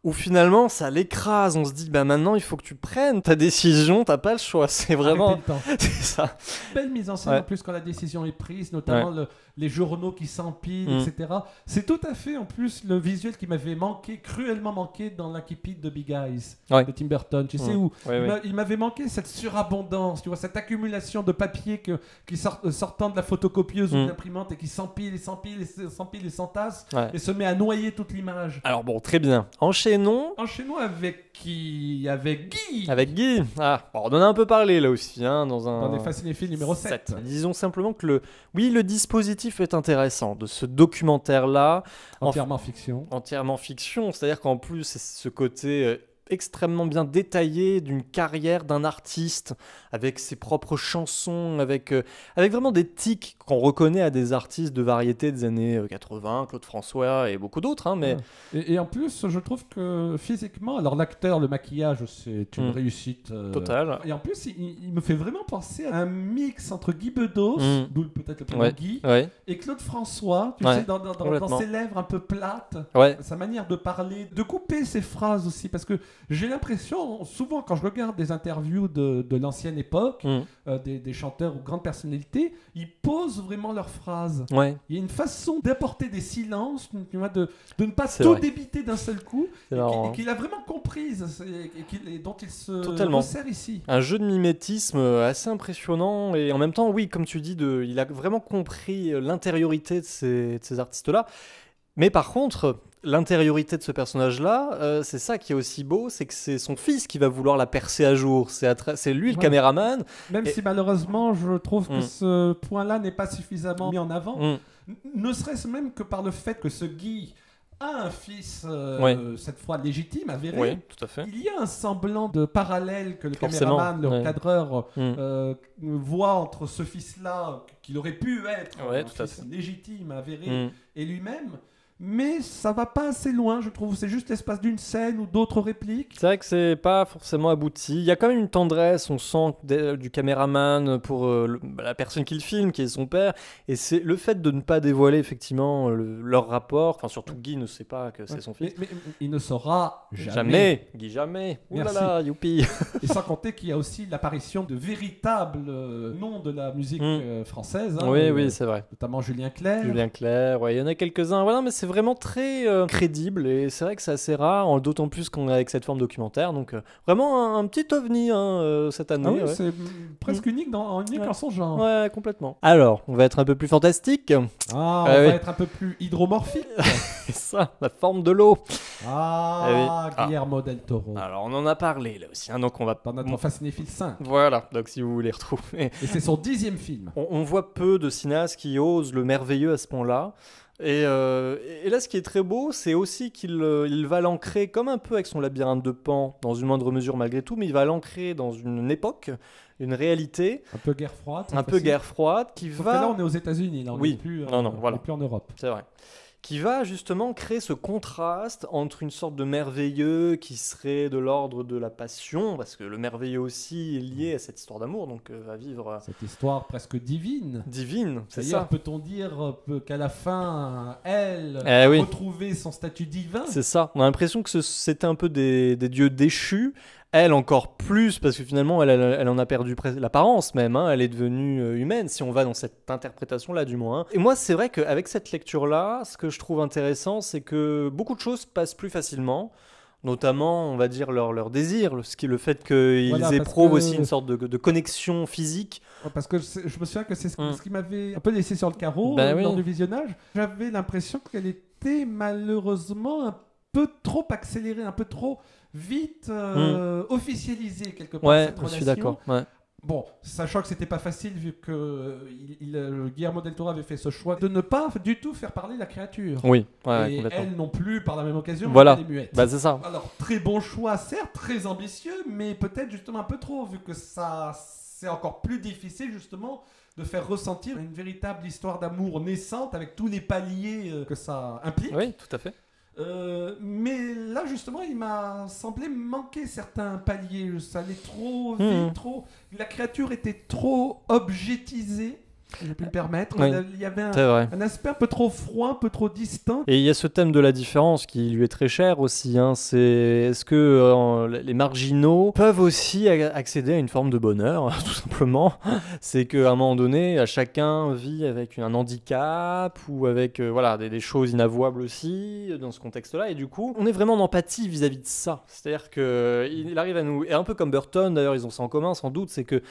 où finalement ça l'écrase. On se dit, bah maintenant il faut que tu prennes ta décision, t'as pas le choix. C'est vraiment. C'est ça. Belle mise en scène Ouais. en plus quand la décision est prise, notamment le- les journaux qui s'empilent, Mm. etc. C'est tout à fait en plus le visuel qui m'avait manqué, cruellement manqué dans l'Inquipide de Big Eyes Ouais. de Tim Burton. Tu sais Mm. où il m'avait manqué cette surabondance, tu vois, cette accumulation de papier que, qui sort- euh, sortant de la photocopieuse ou Mm. de l'imprimante et qui s'empile et s'empile et s'empile et s'entasse et se met à noyer toute l'image. Alors bon, très bien. Enchaînons Enchaînons avec qui Avec Guy avec Guy. Ah, bon, on en a un peu parlé là aussi, hein, dans un. dans les Fascinéphiles numéro 7. Disons simplement que le, oui, le dispositif est intéressant de ce documentaire-là. Entièrement fiction. entièrement fiction, c'est-à-dire qu'en plus, c'est ce côté euh, extrêmement bien détaillé d'une carrière d'un artiste avec ses propres chansons, avec, euh, avec vraiment des tics qu'on reconnaît à des artistes de variété des années euh, 80, Claude François et beaucoup d'autres. hein, mais Et, et en plus, je trouve que physiquement, alors l'acteur, le maquillage, c'est une Mm. réussite. euh, total. Et en plus, il, il me fait vraiment penser à un mix entre Guy Bedos, Mm. d'où peut-être le prénom Ouais. Guy, Ouais, et Claude François, tu Ouais, sais, dans, dans- dans- complètement. dans ses lèvres un peu plates, sa manière de parler, de couper ses phrases aussi, parce que j'ai l'impression, souvent quand je regarde des interviews de, de l'ancienne époque, mm, euh, des, des chanteurs ou grandes personnalités, ils posent vraiment leurs phrases. ouais, Il y a une façon d'apporter des silences, de, de ne pas tout vrai. débiter d'un seul coup, et qu'il- hein. qu'il a vraiment comprise, et, dont il se Totalement. resserre ici. Un jeu de mimétisme euh, assez impressionnant et en même temps, oui, comme tu dis, de, il a vraiment compris euh, l'intériorité de ces, de ces artistes-là. Mais par contre, l'intériorité de ce personnage-là, euh, c'est ça qui est aussi beau, c'est que c'est son fils qui va vouloir la percer à jour. C'est lui le Ouais. caméraman. Même Et- si malheureusement, je trouve que Mm. ce point-là n'est pas suffisamment mis en avant, Mm, ne serait-ce même que par le fait que ce Guy a un fils, euh, Ouais. cette fois légitime, avéré. Oui, tout à fait. Il y a un semblant de parallèle que le Forcément, caméraman, le ouais. cadreur, Mm. euh, voit entre ce fils-là, qu'il aurait pu être un fils légitime, avéré, Mm. et lui-même. Mais ça va pas assez loin, je trouve. C'est juste l'espace d'une scène ou d'autres répliques. C'est vrai que c'est pas forcément abouti. Il y a quand même une tendresse, on sent de- du caméraman pour euh, bah, la personne qui le filme, qui est son père. Et c'est le fait de ne pas dévoiler effectivement le- leur rapport. Enfin, surtout Guy ne sait pas que c'est son fils. Mais, mais il ne saura jamais. Jamais. Guy, jamais. Ouh là là, youpi. Et sans compter qu'il y a aussi l'apparition de véritables euh, noms de la musique Mm. euh, française. hein, oui, euh, oui, c'est vrai. Notamment Julien Clerc. Julien Clerc, ouais, il y en a quelques-uns. Voilà, mais c'est vraiment très euh, crédible et c'est vrai que c'est assez rare, d'autant plus qu'on est avec cette forme documentaire. Donc, euh, vraiment un, un petit ovni hein, euh, cette année. Ah oui, ouais. c'est mm, presque unique, dans, unique Ouais. en son genre. Ouais, complètement. Alors, on va être un peu plus fantastique. Ah, on Ah va être un peu plus hydromorphique. C'est ça, la forme de l'eau. Ah, Eh oui. Ah. Guillermo del Toro. Alors, on en a parlé là aussi, hein, donc on va. Dans notre Fascinéphile 5. Voilà, donc si vous voulez retrouver. Et c'est son dixième film. On, on voit peu de cinéastes qui osent le merveilleux à ce point-là. Et, euh, et là, ce qui est très beau, c'est aussi qu'il euh, il va l'ancrer, comme un peu avec son labyrinthe de Pan, dans une moindre mesure malgré tout, mais il va l'ancrer dans une époque, une réalité, Un peu guerre froide. un peu guerre froide, qui Sauf que va... là, on est aux États-Unis. Là, on Oui. n'est plus, euh, Non, non, on voilà. plus en Europe. C'est vrai. Qui va justement créer ce contraste entre une sorte de merveilleux qui serait de l'ordre de la passion, parce que le merveilleux aussi est lié à cette histoire d'amour, donc euh, va vivre euh, Cette histoire presque divine. divine, c'est ça. peut-on dire euh, qu'à la fin, elle Eh a oui. retrouvé son statut divin? C'est ça. On a l'impression que c'était un peu des, des dieux déchus. Elle encore plus, parce que finalement, elle, elle- elle en a perdu l'apparence même. hein. Elle est devenue euh, humaine, si on va dans cette interprétation-là, du moins. hein. Et moi, c'est vrai qu'avec cette lecture-là, ce que je trouve intéressant, c'est que beaucoup de choses passent plus facilement. Notamment, on va dire, leur, leur désir, le, ce qui, le fait qu'ils Voilà, éprouvent que- aussi une sorte de, de connexion physique. Parce que je me souviens que c'est ce, Mm. ce qui m'avait un peu laissé sur le carreau Ben euh, oui. lors du visionnage. J'avais l'impression qu'elle était malheureusement un peu trop accélérée, un peu trop vite euh, officialisée quelque part. Ouais, cette je suis d'accord. Ouais. Bon, sachant que c'était pas facile vu que euh, il, il, euh, Guillermo del Toro avait fait ce choix de ne pas du tout faire parler la créature. Oui, ouais, Et elle non plus, par la même occasion, Voilà. elle est muette. Bah, c'est ça. Alors, très bon choix, certes, très ambitieux, mais peut-être justement un peu trop, vu que ça, c'est encore plus difficile justement de faire ressentir une véritable histoire d'amour naissante avec tous les paliers que ça implique. Oui, tout à fait. Euh, mais là, justement, il m'a semblé manquer certains paliers. Ça allait trop vite, Mhm. trop. La créature était trop objetisée, je puis me permettre. Oui. Il y avait un, un aspect un peu trop froid, un peu trop distant. Et il y a ce thème de la différence qui lui est très cher aussi. hein. C'est est-ce que euh, les marginaux peuvent aussi accéder à une forme de bonheur, tout simplement? C'est qu'à un moment donné, chacun vit avec un handicap ou avec euh, voilà des, des choses inavouables aussi euh, dans ce contexte-là. Et du coup, on est vraiment en empathie vis-à-vis de ça. C'est-à-dire que il arrive à nous et un peu comme Burton d'ailleurs, ils ont ça en commun sans doute, c'est que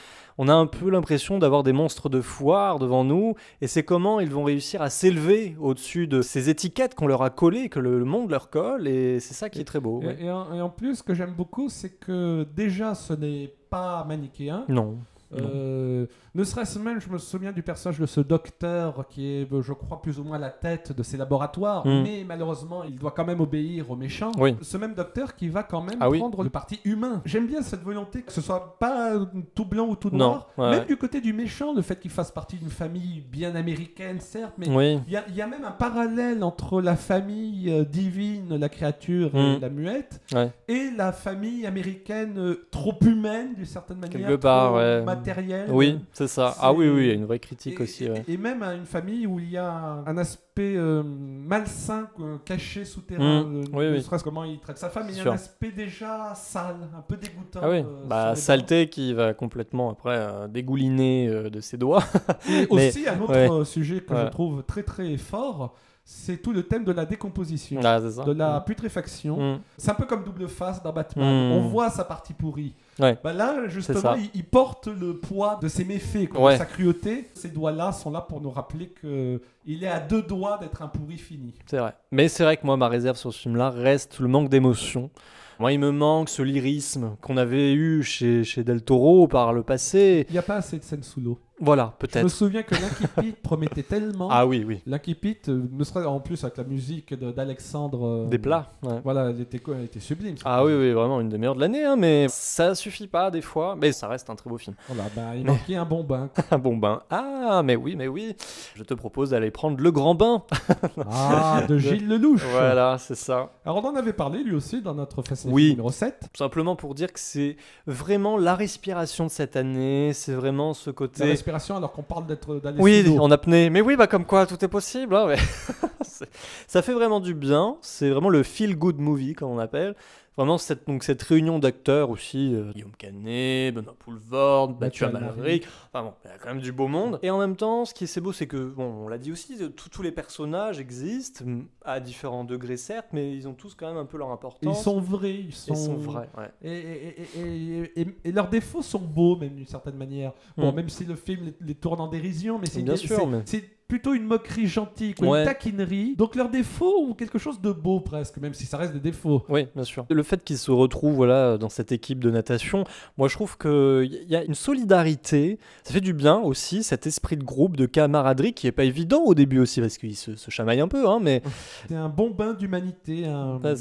on a un peu l'impression d'avoir des monstres de foire devant nous et c'est comment ils vont réussir à s'élever au-dessus de ces étiquettes qu'on leur a collées, que le, monde leur colle, et c'est ça qui est très beau. Et, ouais. et en, et en plus, ce que j'aime beaucoup, c'est que déjà, ce n'est pas manichéen. Non. Euh, ne serait-ce même, je me souviens du personnage de ce docteur qui est, je crois, plus ou moins la tête de ces laboratoires, Mm. mais malheureusement, il doit quand même obéir aux méchants. Oui. Ce même docteur qui va quand même Ah oui. prendre le parti humain. J'aime bien cette volonté que ce soit pas tout blanc ou tout Non, noir. ouais, même du côté du méchant, le fait qu'il fasse partie d'une famille bien américaine, certes, mais Oui. il y, a, il y a même un parallèle entre la famille euh, divine, la créature et Mm. la muette, Ouais. et la famille américaine euh, trop humaine d'une certaine manière, Quelque part, ouais. Matérielle. Oui, c'est ça. Ah oui, oui, il y a une vraie Et, critique aussi. ouais. et- même à une famille où il y a un aspect euh, malsain, euh, caché, souterrain, Mm. euh, Oui, ne oui. serait-ce comment il traite sa femme, mais il y a Sûr. un aspect déjà sale, un peu dégoûtant. Ah oui, bah saleté qui va complètement après dégouliner de ses doigts. Et Mais- aussi, un autre ouais. sujet que je trouve très très fort, c'est tout le thème de la décomposition, Ah, de la putréfaction. Mm. C'est un peu comme double face dans Batman. Mm. On voit sa partie pourrie. Ouais. Bah là, justement, il, il porte le poids de ses méfaits, quoi, Ouais. de sa cruauté. Ces doigts-là sont là pour nous rappeler que il est à deux doigts d'être un pourri fini. C'est vrai. Mais c'est vrai que moi, ma réserve sur ce film-là reste le manque d'émotion. Moi, il me manque ce lyrisme qu'on avait eu chez, chez Del Toro par le passé. Il n'y a pas assez de scènes sous l'eau. Voilà, Je me peut-être. souviens que l'Inkipit promettait tellement. Ah oui, oui. L'Inkipit, euh, ne serait en plus avec la musique d'Alexandre. euh, Des plats. ouais. Voilà, elle était, elle était sublime. Ah oui, oui, vraiment une des meilleures de l'année, hein, mais ça suffit pas des fois. Mais ça reste un très beau film. Voilà, bah, il Mais- manquait un bon bain. Un bon bain. Ah, mais oui, mais oui. Je te propose d'aller prendre le grand bain. Ah, de Gilles Lelouch. Voilà, c'est ça. Alors, on en avait parlé lui aussi dans notre festival Oui. numéro 7. Tout simplement pour dire que c'est vraiment la respiration de cette année. C'est vraiment ce La côté. Respiration, alors qu'on parle d'être d'aller Oui, sous l'eau. en apnée. Mais oui, bah comme quoi, tout est possible. hein, mais ça fait vraiment du bien. C'est vraiment le feel good movie, comme on appelle. Vraiment cette, donc, cette réunion d'acteurs aussi. euh, Guillaume Canet, Benoît Poulvord, Mathieu Amalric. Enfin bon, il y a quand même du beau monde. Et en même temps, ce qui est beau, c'est que, bon, on l'a dit aussi, euh, tous- les personnages existent, à différents degrés certes, mais ils ont tous quand même un peu leur Ils importance. sont vrais. Ils sont, Ils sont vrais, ouais. Et, et- et- et- et- et leurs défauts sont beaux, même d'une certaine manière. Bon, Mm. même si le film les, les tourne en dérision, mais c'est Bien une- sûr, mais- plutôt une moquerie gentille, quoi, Ouais. une taquinerie. Donc leurs défauts ont quelque chose de beau presque, même si ça reste des défauts. Oui, bien sûr. Le fait qu'ils se retrouvent voilà, dans cette équipe de natation, moi je trouve qu'il y a une solidarité, ça fait du bien aussi, cet esprit de groupe, de camaraderie qui est pas évident au début aussi, parce qu'ils se, se chamaillent un peu, hein, mais... C'est un bon bain d'humanité, un, Ouais,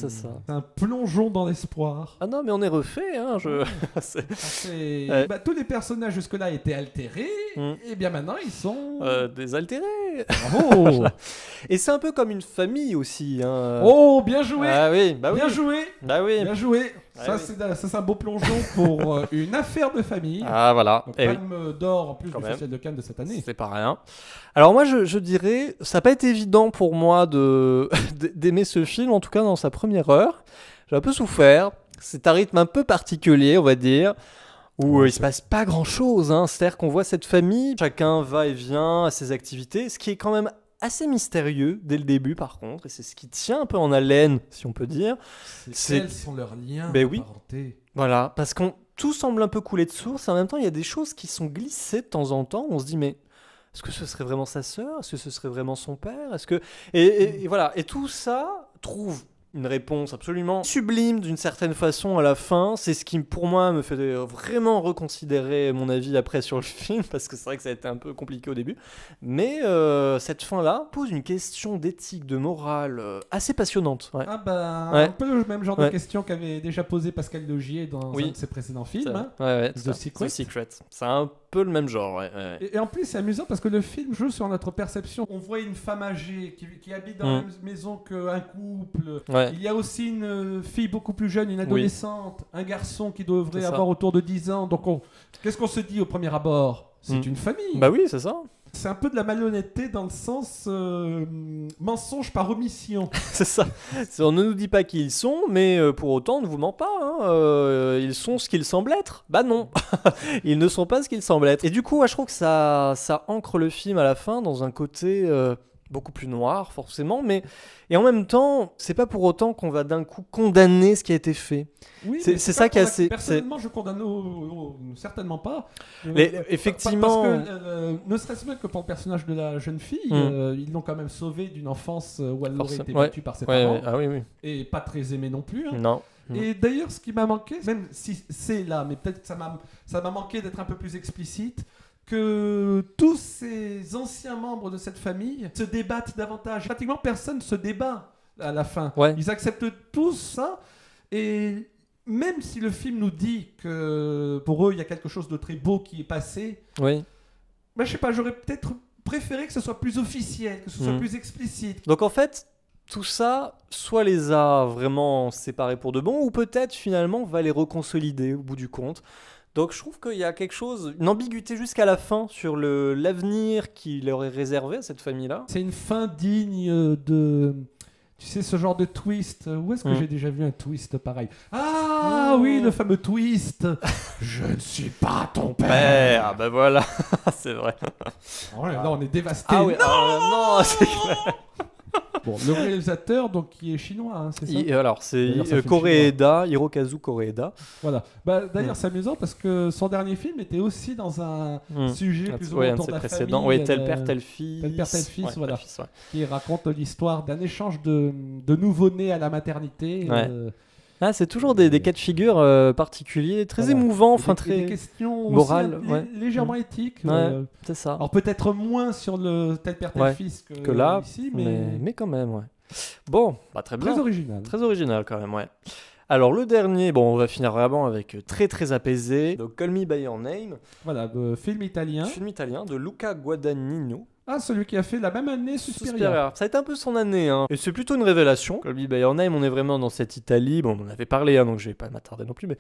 un plongeon dans l'espoir. Ah non, mais on est refait, hein, je... Ah, Ouais. bah, tous les personnages jusque-là étaient altérés, Mm. et bien maintenant ils sont. euh, désaltéré. Bravo Et c'est un peu comme une famille aussi. Hein. Oh, bien joué Ah oui, bah oui. Bien joué Bah oui. Bien joué Ça, oui. c'est ça, c'est un beau plongeon pour euh, une affaire de famille. Ah voilà. Donc, Eh oui. Palme d'or en plus Quand du même. Festival de Cannes de cette année. C'est pas rien. Alors moi, je, je dirais, ça n'a pas été évident pour moi de d'aimer ce film, en tout cas dans sa première heure. J'ai un peu souffert. C'est un rythme un peu particulier, on va dire, où euh, il se passe pas grand-chose. Hein. C'est-à-dire qu'on voit cette famille, chacun va et vient à ses activités, ce qui est quand même assez mystérieux dès le début par contre, et c'est ce qui tient un peu en haleine, si on peut dire. C'est- Quels sont leurs liens Ben oui. parenté Voilà, parce qu'on tout semble un peu couler de source, et en même temps, il y a des choses qui sont glissées de temps en temps. On se dit, mais est-ce que ce serait vraiment sa sœur? Est-ce que ce serait vraiment son père? Est-ce que et, et- et voilà, et tout ça trouve une réponse absolument sublime d'une certaine façon à la fin. C'est ce qui, pour moi, me fait vraiment reconsidérer mon avis après sur le film, parce que c'est vrai que ça a été un peu compliqué au début. Mais euh, cette fin-là pose une question d'éthique, de morale euh, assez passionnante. Ouais. Ah bah, Ouais. un peu le même genre de question qu'avait déjà posé Pascal Logier dans Oui. un de ses précédents films. hein. The. Secret. Secret. C'est un peu le même genre. Ouais, ouais. Et, et en plus, c'est amusant parce que le film joue sur notre perception. On voit une femme âgée qui, qui habite dans la Mm. même maison qu'un couple. Ouais. Il y a aussi une euh, fille beaucoup plus jeune, une adolescente, un garçon qui devrait avoir autour de 10 ans. Donc, on- qu'est-ce qu'on se dit au premier abord? C'est Mm. une famille. Bah oui, c'est ça. C'est un peu de la malhonnêteté dans le sens euh, mensonge par omission. c'est ça. On ne nous dit pas qui ils sont, mais euh, pour autant, on ne vous ment pas. hein. Euh, ils sont ce qu'ils semblent être. Bah non, ils ne sont pas ce qu'ils semblent être. Et du coup, je trouve que ça, ça ancre le film à la fin dans un côté beaucoup plus noir, forcément. Mais et en même temps, c'est pas pour autant qu'on va d'un coup condamner ce qui a été fait. Oui, C'est- ça qui est assez- Personnellement, je condamne au- au- certainement pas. Mais, Euh, effectivement- Parce que, euh, ne serait-ce même que pour le personnage de la jeune fille, Mm. euh, ils l'ont quand même sauvée d'une enfance où elle aurait été Ouais. battue par ses Ouais, parents. ouais, ah oui, oui. Et pas très aimée non plus. hein. Non. Mm. Et d'ailleurs, ce qui m'a manqué, même si c'est là, mais peut-être que ça m'a ça m'a manqué d'être un peu plus explicite, que tous ces anciens membres de cette famille se débattent davantage. Pratiquement personne se débat à la fin. Ouais. Ils acceptent tous ça. Et même si le film nous dit que pour eux, il y a quelque chose de très beau qui est passé, Oui. bah, je sais pas, j'aurais peut-être préféré que ce soit plus officiel, que ce soit Mm. plus explicite. Donc en fait, tout ça, soit les a vraiment séparés pour de bon, ou peut-être finalement va les reconsolider au bout du compte. Donc je trouve qu'il y a quelque chose, une ambiguïté jusqu'à la fin sur le l'avenir qui leur est réservé à cette famille-là. C'est une fin digne de. Tu sais, ce genre de twist. Où est-ce que Mm. j'ai déjà vu un twist pareil? Ah oui, le fameux twist Je ne suis pas ton père ah bah voilà, c'est vrai. Oh là, là, on est dévasté. Ah oui, ah, non, c'est clair. Bon, le réalisateur, donc, qui est chinois, hein, c'est ça Il- alors c'est euh, Koreeda, Hirokazu Koreeda. Voilà. Bah, D'ailleurs, Mm. c'est amusant parce que son dernier film était aussi dans un Hmm. sujet plus ou moins autour de la précédents. famille. Oui, tel euh, père, tel fils. tel père, tel fils, Ouais, voilà. fils, ouais. qui raconte l'histoire d'un échange de, de nouveau-nés à la maternité. Ouais. euh, Ah, c'est toujours des, des cas de figure euh, particuliers, très Voilà. émouvants, des- enfin des, très. questions aussi, morales, ouais. légèrement éthiques. Ouais. euh, C'est ça. alors peut-être moins sur le tel père tel fils que, que là, ici, mais... mais, mais quand même, ouais. Bon, bah, très bien. très original. Très original quand même, ouais. Alors le dernier, bon, on va finir vraiment avec euh, très très apaisé. Donc Call Me by Your Name, Voilà, euh, film italien. film italien de Luca Guadagnino. Ah, celui qui a fait la même année Suspiria. Suspiria. Ça a été un peu son année, hein. Et c'est plutôt une révélation. Call Me by Your Name, on est vraiment dans cette Italie. Bon, on en avait parlé, hein, donc je vais pas m'attarder non plus, mais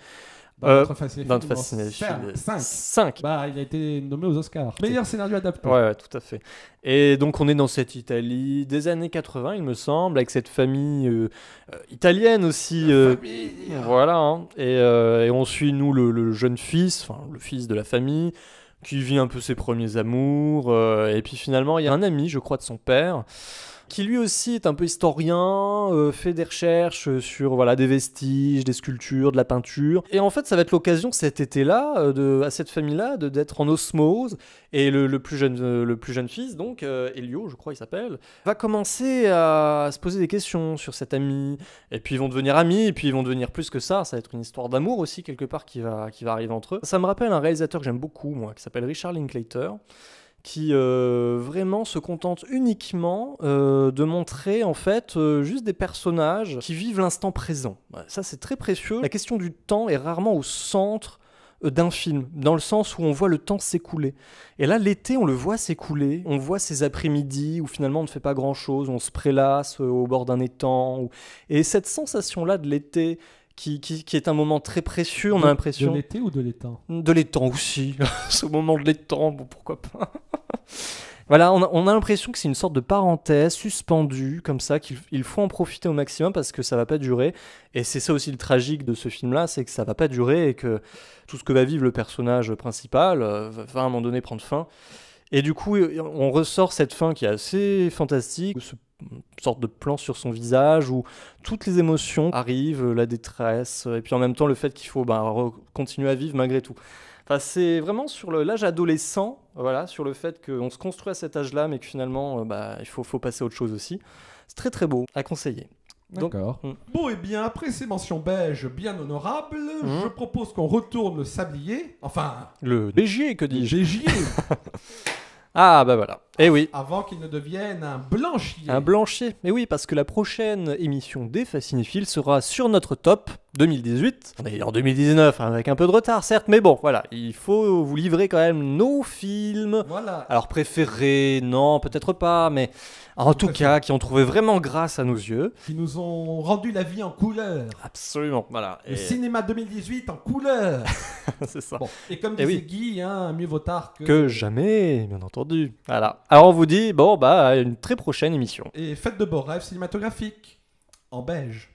Dans Euh, notre cinq. 5. Bah, il a été nommé aux Oscars. Meilleur scénario adapté. Ouais, ouais, tout à fait. Et donc on est dans cette Italie des années 80, il me semble, avec cette famille euh, euh, italienne aussi. euh, Famille. Voilà, hein. et, euh, et on suit nous le, le jeune fils, enfin le fils de la famille, qui vit un peu ses premiers amours, euh, et puis finalement il y a un ami, je crois, de son père, qui lui aussi est un peu historien, euh, fait des recherches euh, sur voilà des vestiges, des sculptures, de la peinture, et en fait ça va être l'occasion cet été-là, euh, de, à cette famille-là, de d'être en osmose, et le, plus jeune, le plus jeune fils, donc euh, Elio, je crois il s'appelle, va commencer à se poser des questions sur cet ami, et puis ils vont devenir amis, et puis ils vont devenir plus que ça. Ça va être une histoire d'amour aussi, quelque part, qui va, qui va arriver entre eux. Ça me rappelle un réalisateur que j'aime beaucoup, moi, qui s'appelle Richard Linklater, qui euh, vraiment se contente uniquement euh, de montrer, en fait, euh, juste des personnages qui vivent l'instant présent. Ça, c'est très précieux. La question du temps est rarement au centre d'un film, dans le sens où on voit le temps s'écouler. Et là, l'été, on le voit s'écouler. On voit ces après-midi où finalement on ne fait pas grand-chose, on se prélasse au bord d'un étang. Et cette sensation-là de l'été, qui, qui, qui est un moment très précieux, on a l'impression... De l'été ou de l'étang De l'étang aussi. Ce moment de l'étang, bon, pourquoi pas. voilà, on a, on a l'impression que c'est une sorte de parenthèse suspendue, comme ça, qu'il il faut en profiter au maximum parce que ça va pas durer. Et c'est ça aussi le tragique de ce film-là, c'est que ça va pas durer et que tout ce que va vivre le personnage principal euh, va va à un moment donné prendre fin. Et du coup, on ressort cette fin qui est assez fantastique, ce sorte de plan sur son visage où toutes les émotions arrivent, la détresse, et puis en même temps le fait qu'il faut bah, re- continuer à vivre malgré tout. Enfin, c'est vraiment sur le- l'âge adolescent, voilà, sur le fait qu'on se construit à cet âge-là, mais que finalement, euh, bah, il faut, faut passer à autre chose aussi. C'est très très beau, à conseiller. D'accord. Mm. Bon, et bien, après ces mentions belges bien honorables, Mhm. je propose qu'on retourne le sablier. Enfin, Le BG, que dis-je? Gégier, Ah, bah voilà. Eh oui, avant qu'il ne devienne un blanchier. un blanchier. Mais oui, parce que la prochaine émission des Fascinéphiles sera sur notre top 2018. On est en 2019, hein, avec un peu de retard, certes, mais bon, voilà, il faut vous livrer quand même nos films. Voilà. Alors préférés, non, peut-être pas, mais en tout cas, qui ont trouvé vraiment grâce à nos yeux. Qui nous ont rendu la vie en couleur. Absolument, voilà. Le Et- cinéma 2018 en couleur. c'est ça. Bon, et comme Eh disait oui. Guy, hein, mieux vaut tard que... Que jamais, bien entendu. Voilà. Alors on vous dit, bon, bah, à une très prochaine émission. Et faites de beaux rêves cinématographiques. En beige.